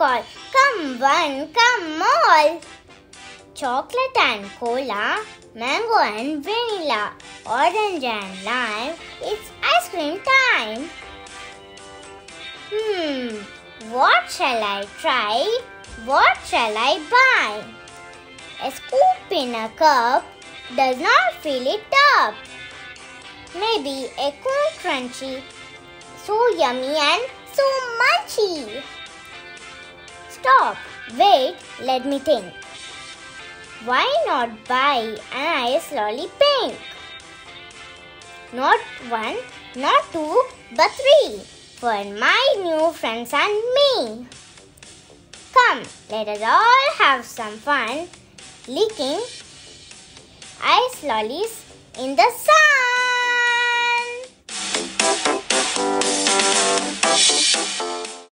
call. Come one, come all. Chocolate and cola, mango and vanilla, orange and lime. It's ice cream time. Hmm, what shall I try? What shall I buy? A scoop in a cup does not fill it up. Maybe a cool crunchy, so yummy and so munchy. Stop, wait, let me think. Why not buy an ice lolly pink? Not one, not two, but three for my new friends and me. Come, let us all have some fun licking ice lollies in the sun.